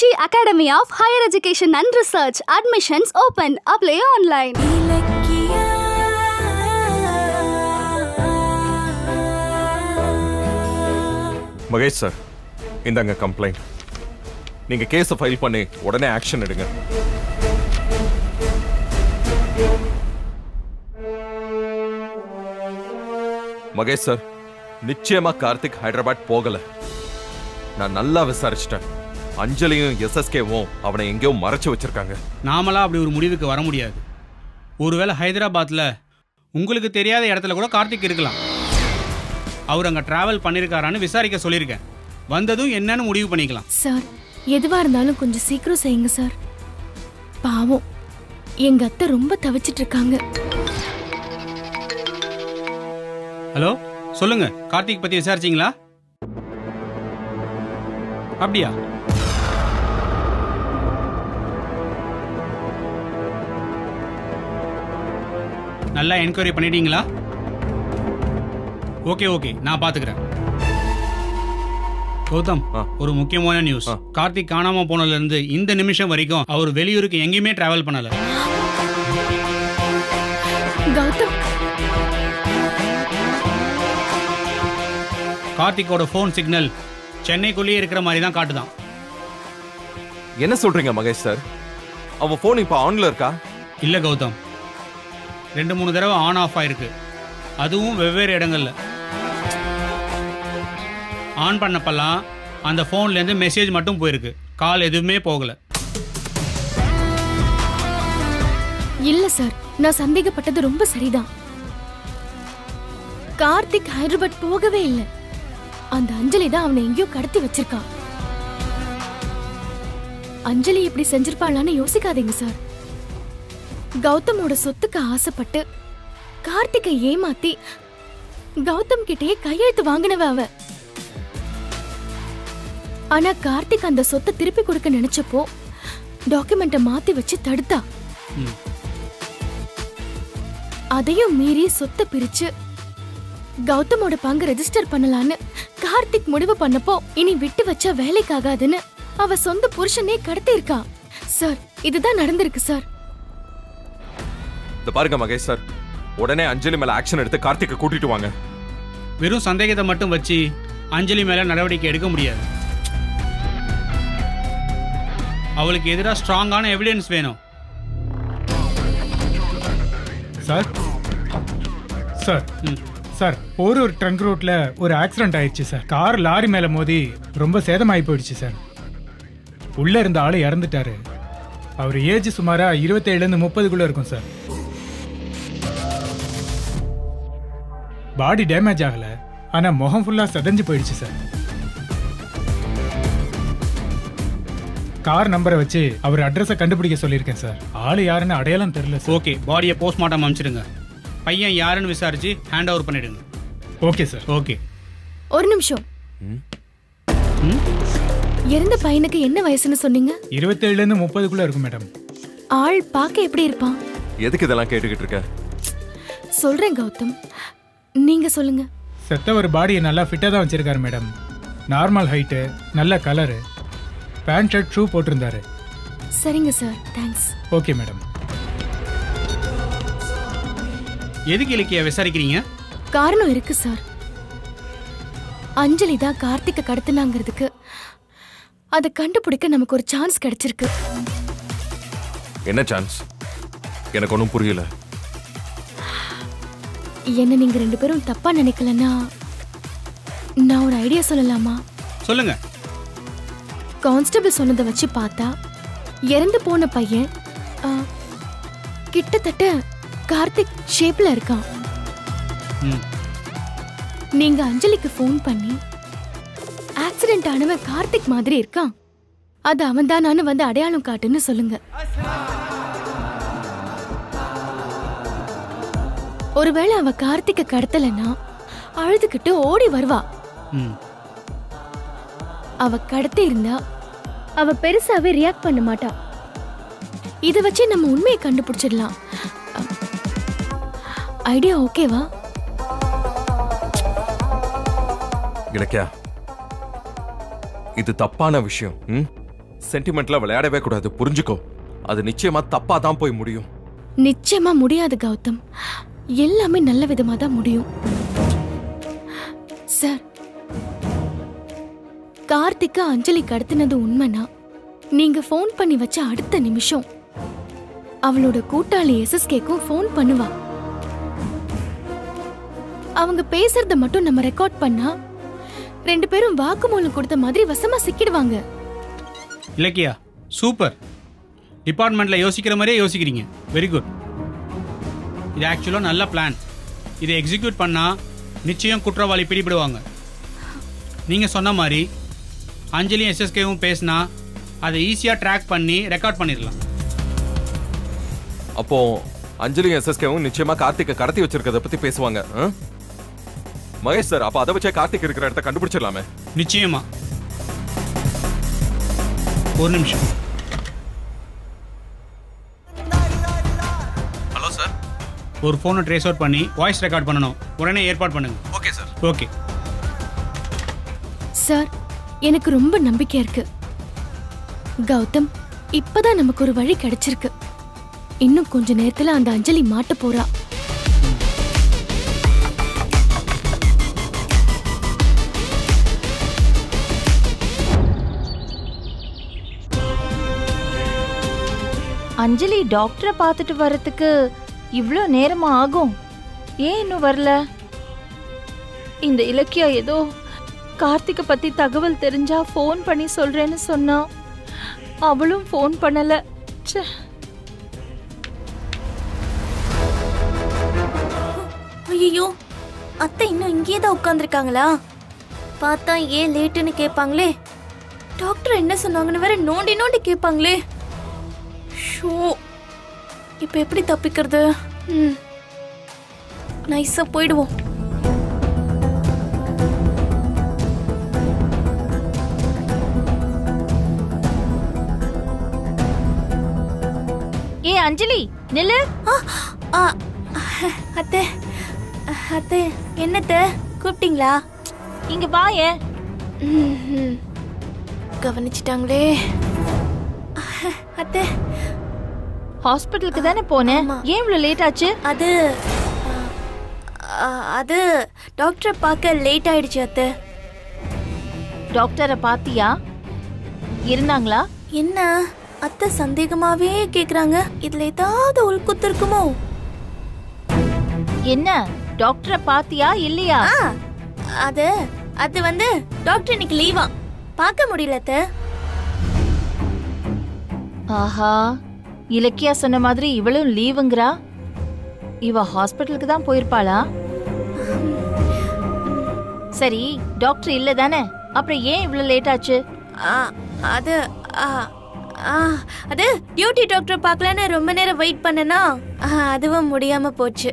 Sakshi academy of higher education and research admissions open apply online Mahesh sir இந்தாங்க complaint நீங்க கேஸை file பண்ணி உடனே ஆக்ஷன் எடுங்க. மகேஷ் சார் நிச்சயமா கார்த்திக் ஹைதராபாத் போகல. நான் நல்லா விசாரிச்சிட்டேன். அஞ்சலியும் எஸ்எஸ்கேவும் அவனை எங்கேயோ மறைச்சு வச்சிருக்காங்க. நாமளா அப்படி ஒரு முடிவுக்கு வர முடியாது. ஒருவேளை ஹைதராபாத்தில் உங்களுக்கு தெரியாத இடத்துல கூட கார்த்திக் இருக்கலாம். அவர் அங்கே ட்ராவல் பண்ணியிருக்காரான்னு விசாரிக்க சொல்லியிருக்கேன். வந்ததும் என்னன்னு முடிவு பண்ணிக்கலாம். சார் எதுவா இருந்தாலும் கொஞ்சம் சீக்கிரம் செய்யுங்க சார். பாவம் எங்க அத்தை ரொம்ப தவிச்சிட்டு இருக்காங்க ஹலோ சொல்லுங்க கார்த்திக் பற்றி விசாரிச்சிங்களா? அப்படியா? நல்லா என்கொயரி பண்ணிட்டீங்களா? ஓகே ஓகே நான் பாத்துக்கிறேன். கௌதம். ஒரு முக்கியமான நியூஸ். கார்த்திக் காணாம போனதுல இருந்து இந்த நிமிஷம் வரைக்கும் அவர் வெளியூருக்கு எங்கேயுமே டிராவல் பண்ணல. கௌதம். கார்த்திக்கோட ஃபோன் சிக்னல் சென்னைக்குள்ளேயே இருக்கிற மாதிரி தான் காட்டுதான். என்ன சொல்றீங்க மகேஷ் சார் அவன் ஃபோன் இப்போ ஆன்ல இருக்கா? இல்ல கௌதம். ரெண்டு மூணு தடவை ஆன் ஆஃப் ஆயிருக்கு. அதுவும் வெவ்வேறு இடங்கள்ல. ஆன் பண்ணப்பெல்லாம் அந்த ஃபோன்லேருந்து மெசேஜ் மட்டும் போயிருக்கு. கால் எதுவுமே போகல. இல்ல சார் நான் சந்தேகப்பட்டது ரொம்ப சரிதான். கார்த்திக் ஹைதராபாத் போகவே இல்லை. அந்த அஞ்சலி தான் அவனை எங்கேயோ கடத்தி வச்சிருக்கான் அஞ்சலி இப்படி செஞ்சிருப்பாளான்னு யோசிக்காதீங்க சார் கௌதமோட சொத்துக்கு ஆசைப்பட்டு கார்த்திகை ஏமாத்தி கௌதம் கிட்டயே கையெழுத்து வாங்கினவ அவ. ஆனா கார்த்திக் அந்த சொத்தை திருப்பி கொடுக்க நினைச்சப்போ டாக்குமெண்ட்டை மாத்தி வச்சு தடுத்தா. அதையும் மீறி சொத்தை பிரிச்சு கௌதமோட பங்கு ரெஜிஸ்டர் பண்ணலான்னு கார்த்திக் முடிவு பண்ணப்போ இனி விட்டு வச்சா வேலைக்காகாதுன்னு அவ சொந்த புருஷனே கடத்தி இருக்கா சார் இதுதான் நடந்திருக்கு சார். இந்த பாருங்க மகேஷ் சார். உடனே அஞ்சலி மேல ஆக்ஷன் எடுத்து கார்த்திக்கை கூட்டிட்டு வாங்க. வெறும் சந்தேகத்தை மட்டும் வச்சு அஞ்சலி மேல நடவடிக்கை எடுக்க முடியாது. அவளுக்கு எதிராக ஸ்ட்ராங்கான எவிடன்ஸ் வேணும். சார் சார் ம். சார் ஒரு ட்ரங்க் ரோட்ல ஒரு ஆக்சிடென்ட் ஆயிடுச்சு சார். கார் லாரி மேல மோதி ரொம்ப சேதமாயி போயிடுச்சு சார். உள்ள இருந்த ஆளு இறந்துட்டாரு. அவர் ஏஜ் சுமாரா இருபத்தேழுல இருந்து முப்பதுக்குள்ள இருக்கும் சார். பாடி டேமேஜ் ஆகல. ஆனா முகம் ஃபுல்லா செதஞ்சு போயிடுச்சு சார் கார் நம்பரை வச்சு அவர் அட்ரஸை கண்டுபிடிக்க சொல்லியிருக்கேன் சார் ஆளு யாருன்னு அடையாளம் தெரியல சார் ஓகே பாடியை போஸ்ட்மார்ட்டம் அனுப்பிச்சிடுங்க. பையன் யாருன்னு விசாரிச்சு ஹேண்ட் ஓவர் பண்ணிடுங்க. ஓகே சார் ஓகே ஒரு நிமிஷம். ம்? இறந்த பையனுக்கு என்ன வயசுன்னு சொன்னீங்க? இருபத்தேழுல இருந்து முப்பதுக்குள்ள இருக்கும் மேடம் ஆள் பார்க்க எப்படி இருப்பான்? எதுக்கு இதெல்லாம் கேட்டுக்கிட்டு இருக்க? சொல்றேன் கௌதம். நீங்க சொல்லுங்க. செத்தவர் பாடியை நல்லா ஃபிட்டாக தான் வச்சிருக்காரு மேடம் நார்மல் ஹைட்டு நல்ல கலரு பேண்ட் ஷர்ட் ஷூ போட்டிருந்தாரு. சரிங்க சார் தேங்க்ஸ் ஓகே மேடம் எதுக்கு இலக்கிய விசாரிக்கிறீங்க? காரணம் இருக்கு சார் அஞ்சலி தான் கார்த்திகை கடத்தினாங்கிறதுக்கு. அதை கண்டுபிடிக்க நமக்கு ஒரு சான்ஸ் கிடைச்சிருக்கு. என்ன சான்ஸ் எனக்கு ஒன்றும் புரியல. என்ன நீங்க ரெண்டு பேரும் தப்பா நினைக்கலன்னா நான் ஒரு ஐடியா சொல்லலாமா? சொல்லுங்க. கான்ஸ்டபிள் சொன்னதை வச்சு பார்த்தா இறந்து போன பையன் கிட்டத்தட்ட கார்த்திக் ஷேப்ல இருக்கான். நீங்க அஞ்சலிக்கு ஃபோன் பண்ணி ஆக்சிடென்ட் ஆனவன் கார்த்திக் மாதிரி இருக்கான். அது அவன் தான் வந்து அடையாளம் காட்டுன்னு சொல்லுங்க. ஒருவேளை அவ கார்த்திக்க கடத்தலைன்னா அழுதுகிட்டு ஓடி வருவா. அவ கடத்தி இருந்தா அவ பெருசாவே ரியாக்ட் பண்ண மாட்டா. இத வச்சு நம்ம உண்மையை கண்டுபிடிச்சிடலாம். ஐடியா ஓகேவா? இலக்கியா இது தப்பான விஷயம். சென்டிமெண்ட்ல விளையாடவே கூடாது புரிஞ்சுக்கோ. அது நிச்சயமா தப்பா தான் போய் முடியும். நிச்சயமா முடியாது கௌதம். எல்லாமே நல்ல விதமா தான் முடியும். சார் கார்த்திக்கு அஞ்சலி கடத்தினது உண்மைனா நீங்க ஃபோன் பண்ணி வச்ச அடுத்த நிமிஷம் அவளோட கூட்டாளி எஸ்எஸ்கேக்கும் ஃபோன் பண்ணுவா. அவங்க பேசுறத மட்டும் நம்ம ரெக்கார்ட் பண்ணா ரெண்டு பேரும் வாக்குமூலம் கொடுத்த மாதிரி வசமா சிக்கிடுவாங்க. இலக்கியா சூப்பர் டிபார்ட்மெண்ட்ல யோசிக்கிற மாதிரியே யோசிக்கிறீங்க. வெரி குட் இது ஆக்சுவலாக நல்ல பிளான் இதை எக்ஸிக்யூட் பண்ணால் நிச்சயம் குற்றவாளி பிடிபடுவாங்க. நீங்கள் சொன்ன மாதிரி அஞ்சலியும் எஸ்எஸ்கேவும் பேசினா அதை ஈஸியாக ட்ராக் பண்ணி ரெக்கார்ட் பண்ணிடலாம். அப்போ அஞ்சலியும் எஸ்எஸ்கேவும் நிச்சயமா கார்த்திகை கடத்தி வச்சிருக்கத பத்தி பேசுவாங்க? மகேஷ் சார் அப்ப அதை வச்சே கார்த்திக் இருக்கிற இடத்த கண்டுபிடிச்சிடலாமே. நிச்சயமா. ஒரு நிமிஷம். ஒரு ஃபோனை ட்ரேஸ் அவுட் பண்ணி வாய்ஸ் ரெக்கார்ட் பண்ணணும். உடனே ஏற்பாடு பண்ணுங்க. ஓகே சார் ஓகே சார் எனக்கு ரொம்ப நம்பிக்கை இருக்கு. கௌதம் இப்பதான் நமக்கு ஒரு வழி கிடைச்சிருக்கு. இன்னும் கொஞ்ச நேரத்துல அந்த அஞ்சலி மாட்ட போறா. அஞ்சலி டாக்டரை பார்த்துட்டு வர்றதுக்கு இவ்வளோ நேரமா ஆகும்? ஏன் இன்னும் வரல? இந்த இலக்கியா ஏதோ கார்த்திகை பத்தி தகவல் தெரிஞ்சா ஃபோன் பண்ணி சொல்றேன்னு சொன்னா. அவளும் ஃபோன் பண்ணல. ச்சே. ஐயோ அத்தை இன்னும் இங்கேயே தான் உட்காந்துருக்காங்களா பார்த்தா ஏன் லேட்டுன்னு கேட்பாங்களே? டாக்டர் என்ன சொன்னாங்கன்னு வேற நோண்டி நோண்டி கேட்பாங்களே. ஷோ. இப்போ எப்படி தப்பிக்கிறது? ம். நைஸாக போயிடுவோம். ஏ அஞ்சலி நில்லு. அத்தை அத்தை என்னத்த கூப்பிட்டீங்களா? இங்க ம்ஹும். கவனிச்சிட்டாங்களே. அத்தை ஹாஸ்பிட்டலுக்கு தானே போனேன். ஏன் இவ்வளவு லேட் ஆச்சு? அது அது டாக்டரை பார்க்க லேட் ஆயிடுச்சு அத்தை. டாக்டரை பாத்தியா இருந்தாங்களா? என்ன? அத்தை சந்தேகமாவே கேக்குறாங்க. இதுல ஏதாவது உள்குத்து இருக்குமோ? என்ன? டாக்டரை பாத்தியா இல்லையா? அது அது வந்து டாக்டர் இன்னைக்கு லீவா பார்க்க முடியல அத்தை. ஆஹா. இலக்கியா சொன்ன மாதிரி இவளும் லீவுங்கிறா? இவ ஹாஸ்பிட்டலுக்கு தான் போயிருப்பாளா? சரி டாக்டர் இல்ல தானே? அப்புறம் ஏன் இவ்வளவு லேட் ஆச்சு? அது அது டியூட்டி டாக்டர் பார்க்கலன்னு ரொம்ப நேரம் வெயிட் பண்ணனா? அதுவும் முடியாம போச்சு.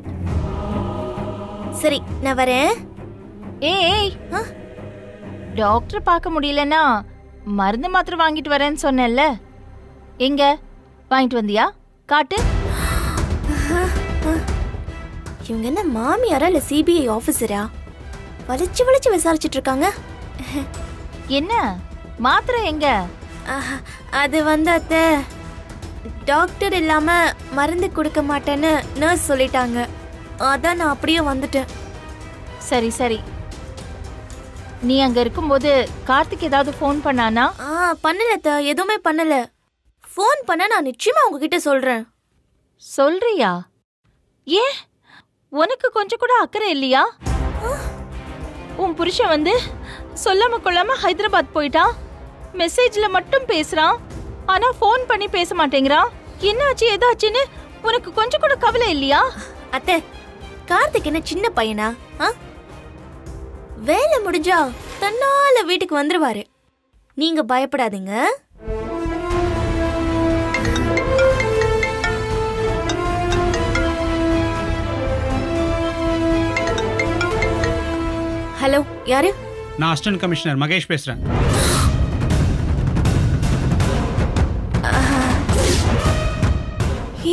சரி நான் வரேன். ஏய்? டாக்டர் பார்க்க முடியலன்னா மருந்து மாத்திரை வாங்கிட்டு வரேன்னு சொன்னேன்ல. எங்க? வாங்கிட்டு வந்தியா? காட்டு. இவங்க என்ன மாமியாரா இல்ல சிபிஐ ஆபீசரா வலிச்சு வலிச்சு விசாரிச்சுட்டு இருக்காங்க. என்ன? மாத்திரை எங்க? அது வந்து அத்தை டாக்டர் இல்லாம மருந்து கொடுக்க மாட்டேன்னு நர்ஸ் சொல்லிட்டாங்க. அதான் நான் அப்படியே வந்துட்டேன். சரி சரி. நீ அங்க இருக்கும்போது கார்த்திக் ஏதாவது ஃபோன் பண்ணானா? ஆ பண்ணல அத்தை. எதுவுமே பண்ணல. ஃபோன் பண்ண நான் நிச்சயமா உங்ககிட்ட சொல்றேன். சொல்றியா? ஏன்? உனக்கு கொஞ்சம் கூட அக்கறை இல்லையா? உன் புருஷன் வந்து சொல்லாம கொள்ளாம ஹைதராபாத் போயிட்டான் மெசேஜ்ல மட்டும் பேசுறான். ஆனா ஃபோன் பண்ணி பேச மாட்டேங்கிறான் என்னாச்சு ஏதாச்சுன்னு உனக்கு கொஞ்சம் கூட கவலை இல்லையா? அத்தை கார்த்திக் என்ன சின்ன பையனா? வேலை முடிஞ்சா தன்னால வீட்டுக்கு வந்துருவாரு. நீங்க பயப்படாதீங்க. ஹலோ யாரு? நான் அஸ்டன் கமிஷனர் மகேஷ் பேசுறேன்.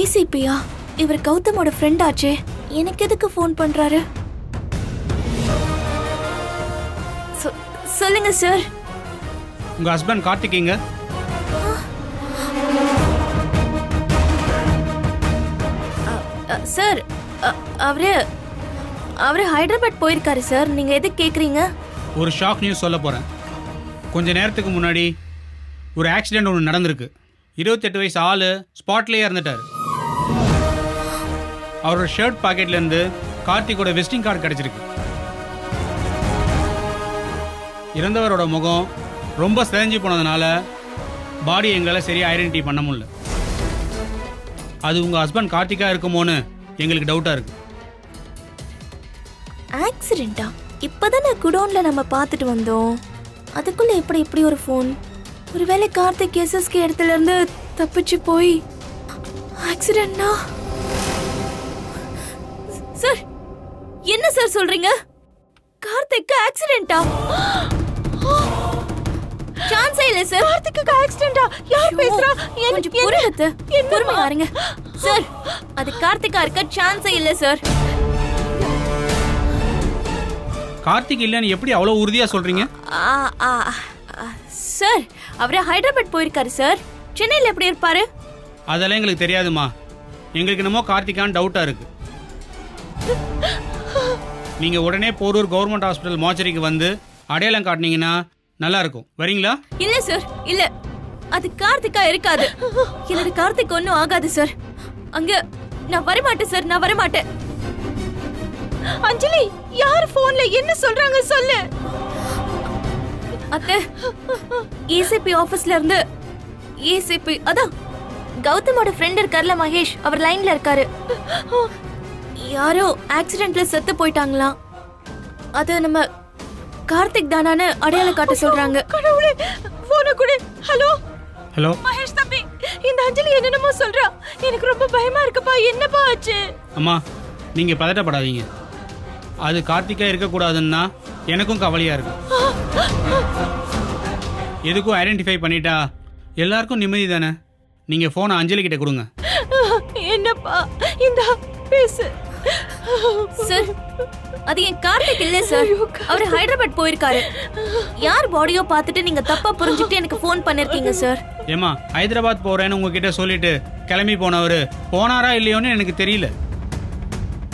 ஏசிபியா இவர் கௌதமோட ஃப்ரெண்ட் ஆச்சே. எனக்கு எதுக்கு ஃபோன் பண்றாரு? சொல்லுங்க சார் உங்க ஹஸ்பண்ட் கார்த்திக்கிங்க சார் அவரே அவர் ஹைதராபாத் போயிருக்காரு சார். நீங்க எதுக்கு கேக்குறீங்க? ஒரு ஷாக் நியூஸ் சொல்ல போகிறேன் கொஞ்ச நேரத்துக்கு முன்னாடி ஒரு ஆக்சிடென்ட் ஒன்று நடந்திருக்கு. இருபத்தெட்டு வயசு ஆள் ஸ்பாட்லேயே இறந்துட்டார். அவரோட ஷர்ட் பாக்கெட்லேருந்து கார்த்திக்கோட விசிட்டிங் கார்டு கிடச்சிருக்கு. இறந்தவரோட முகம் ரொம்ப சிதைஞ்சு போனதுனால பாடி எங்களால் சரியாக ஐடென்டிட்டி பண்ண முடியல. அது உங்கள் ஹஸ்பண்ட் கார்த்திகா இருக்குமோன்னு எங்களுக்கு டவுட்டாக இருக்குது ஆக்சிடென்ட்டா இப்பதானே குடோன்ல நம்ம பார்த்துட்டு வந்தோம். அதுக்குள்ள எப்படி இப்படி ஒரு ஃபோன் ஒருவேளை கார்த்திக் எஸ்எஸ்கே இடத்துல இருந்து தப்பிச்சு போய் ஆக்சிடென்ட்னா சார் என்ன சார் சொல்றீங்க? கார்த்திக்கு ஆக்சிடென்ட்டா சான்ஸே இல்ல சார். கார்த்திக்கு ஆக்சிடென்ட்டா யார் பேசுறா? கொஞ்சம் புரியுது பொறுமை யாருங்க சார் அது கார்த்திகா இருக்க சான்ஸே இல்ல சார். கார்த்திக் இல்லைன்னு எப்படி அவ்வளோ உறுதியாக சொல்கிறீங்க ஆ, ஆ, ஆ, சார் அவரு ஹைதராபாத் போயிருக்காரு சார். சென்னையில் எப்படி இருப்பாரு? அதெல்லாம் எங்களுக்கு தெரியாதுமா. எங்களுக்கு என்னமோ கார்த்திகான்னு டவுட்டாக இருக்கு. நீங்க உடனே போரூர் கவர்மெண்ட் ஹாஸ்பிட்டல் மாச்சரிக்கு வந்து அடையாளம் காட்டினீங்கன்னா நல்லா இருக்கும். வரீங்களா? இல்ல சார் இல்ல. அது கார்த்திகா இருக்காது. எனக்கு கார்த்திக் ஒன்றும் ஆகாது சார். அங்க நான் வரமாட்டேன் சார் நான் வரமாட்டேன். அஞ்சலி யார் போன்ல என்ன சொல்றாங்க சொல்லு. அத்தை ஏசிபி ஆபீஸ்ல இருந்து ஏசிபி அதான் கௌதமோட ஃப்ரெண்ட் இருக்கார்ல மகேஷ் அவர் லைன்ல இருக்காரு. யாரோ ஆக்சிடென்ட்ல செத்து போயிட்டாங்களாம் அது நம்ம கார்த்திக் தானான்னு அடையாளம் காட்ட சொல்றாங்க. கடவுளே போன கொடு. ஹலோ ஹலோ மகேஷ் தம்பி இந்த அஞ்சலி என்னென்னமோ சொல்றா. எனக்கு ரொம்ப பயமா இருக்குப்பா. என்னப்பா ஆச்சு? அம்மா நீங்க பதட்டப்படாதீங்க. அது கார்த்திகா இருக்கக்கூடாதுன்னா எனக்கும் கவலையா இருக்கு. எதுக்கும் ஐடென்டிஃபை பண்ணிட்டா எல்லாருக்கும் நிம்மதி தானே? நீங்க போனை அஞ்சலி கிட்ட கொடுங்க. என்னப்பா இந்த பேசு. சார் அது என் கார்த்திக் இல்ல சார். அவர் ஹைதராபாத் போயிருக்காரு. யார் பாடியோ பார்த்துட்டு நீங்க தப்பா புரிஞ்சுட்டு எனக்கு ஃபோன் பண்ணிருக்கீங்க சார்? ஏமா ஹைதராபாத் போறேன்னு உங்ககிட்ட சொல்லிட்டு கிளம்பி போனவர் போனாரா இல்லையோன்னு எனக்கு தெரியல.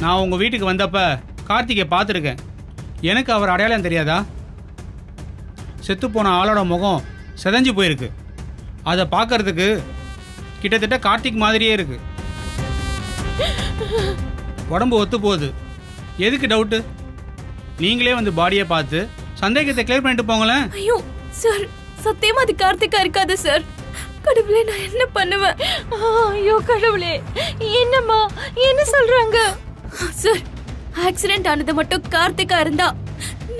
நான் உங்க வீட்டுக்கு வந்தப்ப கார்த்திகை பார்த்துருக்கேன். எனக்கு அவர் அடையாளம் தெரியாதா? செத்துப்போன ஆளோட முகம் செதஞ்சு போயிருக்கு. அதை பார்க்கறதுக்கு கிட்டத்தட்ட கார்த்திக் மாதிரியே இருக்கு. உடம்பு ஒத்து போகுது. எதுக்கு டவுட்டு நீங்களே வந்து பாடியை பார்த்து சந்தேகத்தை கிளியர் பண்ணிட்டு போங்களேன். ஐயோ சார் சத்தியமா அது கார்த்திகா இருக்காது சார் கடவுளே நான் என்ன பண்ணுவேன்? ஐயோ கடவுளே. என்னம்மா? என்ன சொல்றாங்க? சார் ஆக்சிடென்ட் ஆனது மட்டும் கார்த்திகா இருந்தா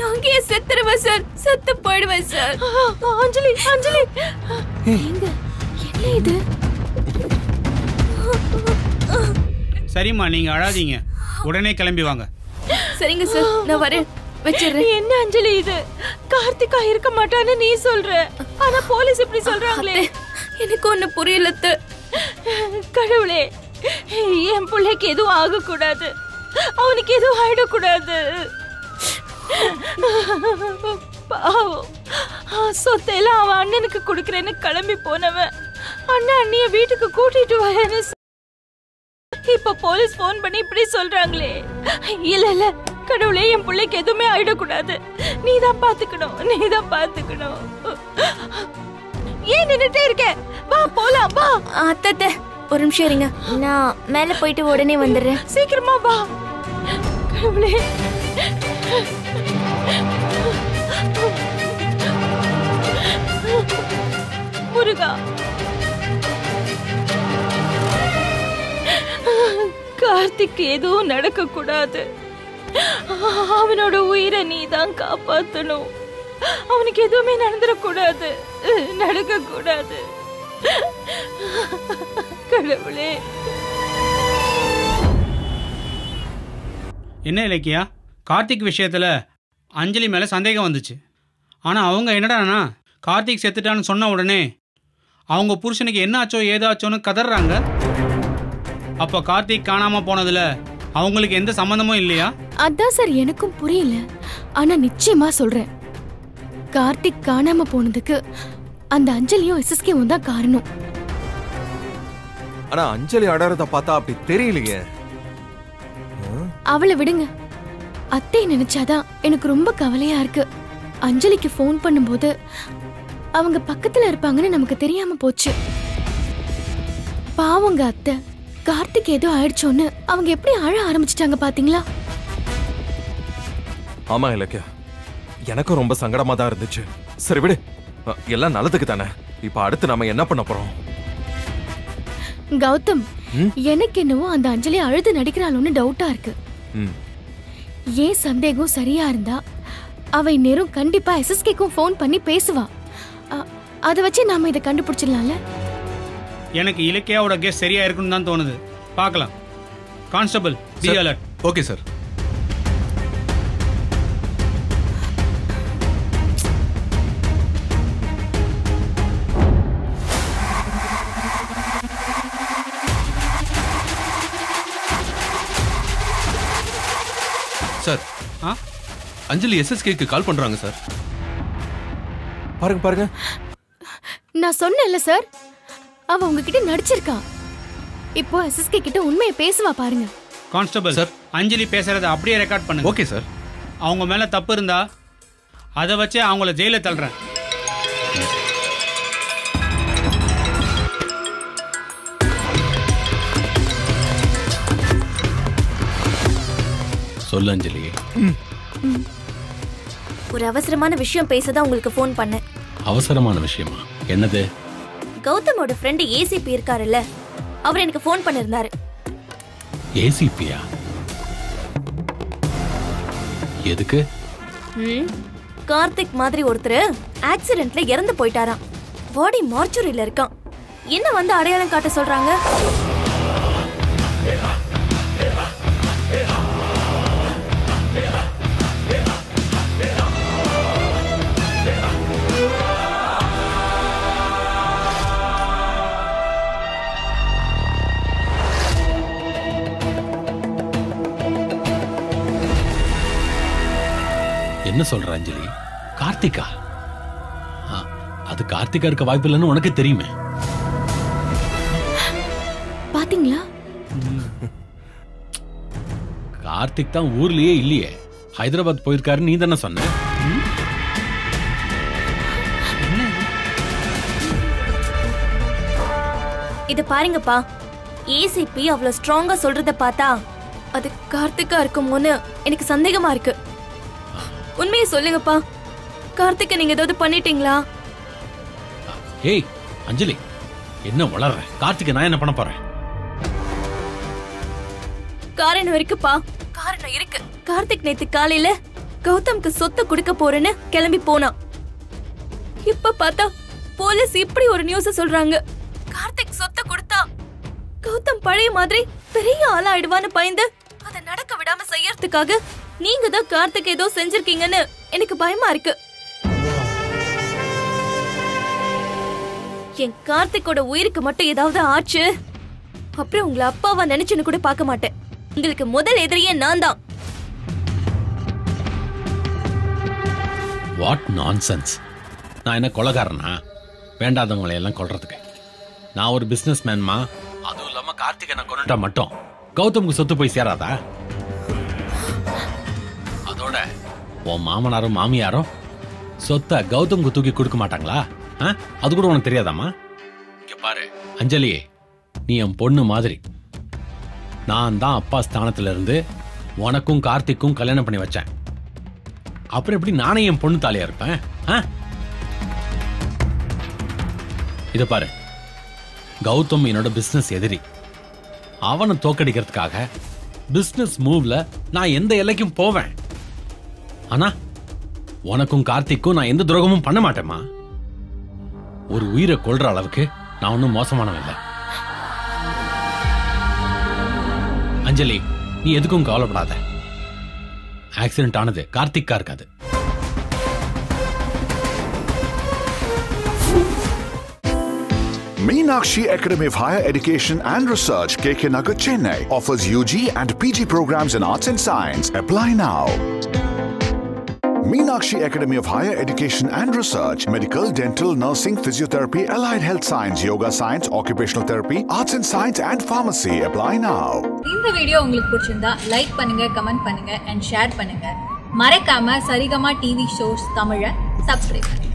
நாங்க ஏன் செத்துருவேன் சார் செத்து போயிடுவேன் சார் அஞ்சலி அஞ்சலி என்ன இது? சரிம்மா நீங்க அழாதீங்க. உடனே கிளம்பி வாங்க. சரிங்க சார் நான் வரேன். வச்சிடுறேன். என்ன அஞ்சலி இது? கார்த்திகா இருக்க மாட்டான்னு நீ சொல்ற. ஆனா போலீஸ் இப்படி சொல்றாங்களே. எனக்கு ஒண்ணு புரியல. கடவுளே என் பிள்ளைக்கு எதுவும் ஆகக்கூடாது. அவனுக்கு எதுவும் ஆயிடக்கூடாது. பாவம். சொத்தையெல்லாம் அவன் அண்ணனுக்கு கொடுக்குறேன்னு கிளம்பி போனவன். அண்ணன் அண்ணிய வீட்டுக்கு கூட்டிட்டு வரேன்னு இப்ப போலீஸ் ஃபோன் பண்ணி இப்படி சொல்றாங்களே. இல்ல இல்ல கடவுளே என் பிள்ளைக்கு எதுவுமே ஆயிடக்கூடாது. நீ தான் பாத்துக்கணும் நீ தான் பாத்துக்கணும். ஏன் நின்னுட்டே இருக்க? வா போலாம் வா. அத்தத்தை ஒரு நிமிஷம் இருங்க. நான் மேல போயிட்டு உடனே வந்துடுறேன். சீக்கிரமா வா. கடவுளே. முருகா. கார்த்திக் எதுவும் நடக்க கூடாது அவனோட உயிரை நீ தான் காப்பாத்தணும். அவனுக்கு எதுவுமே நடந்துடக்கூடாது நடக்க கூடாது கடவுளே. என்ன இலக்கியா? கார்த்திக் விஷயத்துல அஞ்சலி மேல சந்தேகம் வந்துச்சு. ஆனா அவங்க என்னடானா? கார்த்திக் செத்துட்டான்னு சொன்ன உடனே அவங்க புருஷனுக்கு என்ன ஆச்சோ ஏதாச்சோன்னு கதறாங்க. அப்போ கார்த்திக் காணாம போனதுல அவங்களுக்கு எந்த சம்மந்தமும் இல்லையா? அதான் சார் எனக்கும் புரியல. ஆனா நிச்சயமா சொல்றேன். கார்த்திக் காணாம போனதுக்கு அந்த அஞ்சலியும் எஸ்எஸ்கேவும் தான் காரணம். ஆனா அஞ்சலி அடறத பார்த்தா அப்படி தெரியலையே. அவளை விடுங்க. அத்தை நினைச்சாதான் எனக்கு ரொம்ப கவலையா இருக்கு. அஞ்சலிக்கு ஃபோன் பண்ணும்போது அவங்க பக்கத்துல இருப்பாங்கன்னு நமக்கு தெரியாம போச்சு. பாவங்க அத்தை கார்த்திக் ஏதோ ஆயிடுச்சோன்னு அவங்க எப்படி அழ ஆரம்பிச்சிட்டாங்க பாத்தீங்களா? ஆமா இலக்கியா. எனக்கும் ரொம்ப சங்கடமா தான் இருந்துச்சு. சரி விடு. எல்லாம் நல்லதுக்கு தானே இப்ப அடுத்து நாம என்ன பண்ண போறோம்? கௌதம் எனக்கு என்னவோ அந்த அஞ்சலி அழுது நடிக்கிறாளோன்னு டவுட்டா இருக்கு. ஏன் சந்தேகம் சரியா இருந்தா அவ நேரம் கண்டிப்பா எஸ்எஸ்கேக்கும் ஃபோன் பண்ணி பேசுவா. அத வச்சு நாம இதை கண்டுபிடிச்சிடலாம்ல? எனக்கு இலக்கியாவோட கெஸ் சரியா இருக்குன்னு தான் தோணுது. பார்க்கலாம். Constable be alert okay sir sir. ஆ? அஞ்சலி எஸ்எஸ்கேக்கு கால் பண்றாங்க சார். பாருங்க பாருங்க. நான் சொன்னேன்ல சார். அவ உங்ககிட்ட நடிச்சிருக்கா. இப்போ எஸ்எஸ்கே கிட்ட உண்மையை பேசுவா பாருங்க. Constable sir. அஞ்சலி பேசுறத அப்படியே ரெக்கார்ட் பண்ணுங்க. Okay sir. அவங்க மேல தப்பு இருந்தா அதை வச்சு அவங்கள ஜெயில தள்ளுறேன். சொல்லு அஞ்சலி. ஒரு அவசரமான விஷயம் பேச தான் உங்களுக்கு ஃபோன் பண்ணேன் அவசரமான விஷயமா? என்னது? கௌதமோட ஃப்ரெண்டு ஏசிபி இருக்காருல்ல அவர் எனக்கு ஃபோன் பண்ணிருந்தாரு. ஏசிபியா எதுக்கு? கார்த்திக் மாதிரி ஒருத்தர் ஆக்சிடென்ட்ல இறந்து போயிட்டாராம். பாடி மார்ச்சுரியில இருக்கான் என்ன வந்து அடையாளம் காட்ட சொல்றாங்க? என்ன சொல்ற அஞ்சலி? கார்த்திகா? அது கார்த்திகா இருக்க வாய்ப்பு இல்லைன்னு உனக்கு தெரியுமே. பாத்தீங்களா? கார்த்திக் தான் ஊர்லயே இல்லையே. ஹைதராபாத் போயிருக்காரு நீ தானே சொன்ன? இது பாருங்கப்பா. ஏசிபி அவ்வளவு ஸ்ட்ராங்கா சொல்றத பார்த்தா அது கார்த்திகா இருக்குமோன்னு எனக்கு சந்தேகமா இருக்கு. உண்மையை சொல்லுங்கப்பா. கார்த்திகை நீங்க ஏதாவது பண்ணிட்டீங்களா? ஏய் அஞ்சலி என்ன வளர்ற கார்த்திகை நான் என்ன பண்ண போறேன்? காரணம் இருக்குப்பா. காரணம் இருக்கு. கார்த்திக் நேத்து காலையில கௌதம்க்கு சொத்து கொடுக்க போறேன்னு கிளம்பி போனான். இப்ப பார்த்தா போலீஸ் இப்படி ஒரு நியூஸ் சொல்றாங்க. கார்த்திக் சொத்தை கொடுத்தா கௌதம் பழைய மாதிரி பெரிய ஆளாயிடுவான்னு பயந்து அதை நடக்க விடாம செய்யறதுக்காக நீங்க தான் கார்த்திக் ஏதோ செஞ்சிருக்கீங்கன்னு எனக்கு பயமா இருக்கு. என் கார்த்திக்கோட உயிருக்கு மட்டும் ஏதாவது ஆச்சு? அப்புறம் உங்களை அப்பாவா நினைச்சுன்னு கூட பார்க்க மாட்டேன். உங்களுக்கு முதல் எதிரியே நான் தான். வாட் நான்சென்ஸ் நான் என்ன கொலகாரனா? வேண்டாதவங்களை எல்லாம் கொள்றதுக்கு நான் ஒரு பிசினஸ் மேன்மா அதுவும் இல்லாம கார்த்திகை நான் கொண்டுட்டா மட்டும். கௌதமுக்கு சொத்து போய் சேராதா? அதோட. உன் மாமனாரும் மாமியாரும் சொத்தை கௌதமுக்கு தூக்கி கொடுக்க மாட்டாங்களா? அது கூட உனக்கு தெரியாதாம்மா? இங்க பாரு. அஞ்சலி நீ என் பொண்ணு மாதிரி. நான் தான் அப்பா ஸ்தானத்துல இருந்து உனக்கும் கார்த்திக்கும் கல்யாணம் பண்ணி வச்சேன். அப்புறம் எப்படி நானே என் பொண்ணு தாலியா இருப்பேன்? இத பாரு. கௌதம் என்னோட பிசினஸ் எதிரி. அவனை தோக்கடிக்கிறதுக்காக பிசினஸ் மூவ்ல நான் எந்த எல்லைக்கும் போவேன். ஆனா உனக்கும் கார்த்திக்கும் நான் எந்த துரோகமும் பண்ண மாட்டேமா ஒரு உயிரை கொள்ற அளவுக்கு நான் ஒன்றும் மோசமானவன் இல்லை அஞ்சலி நீ எதுக்கும் கவலைப்படாத ஆக்சிடென்ட் ஆனது கார்த்திக்கா இருக்காது Meenakshi Academy of Higher Education and Research, KK Nagar, Chennai, offers UG and PG programs in Arts and Science. Apply now. Meenakshi Academy of Higher Education and Research, Medical, Dental, Nursing, Physiotherapy, Allied Health Science, Yoga Science, Occupational Therapy, Arts and Science, and Pharmacy. Apply now. இந்த video உங்களுக்கு பிடிச்சிருந்தா like பண்ணுங்க comment பண்ணுங்க and share பண்ணுங்க மறக்காம Saregama TV shows தமிழை subscribe பண்ணுங்க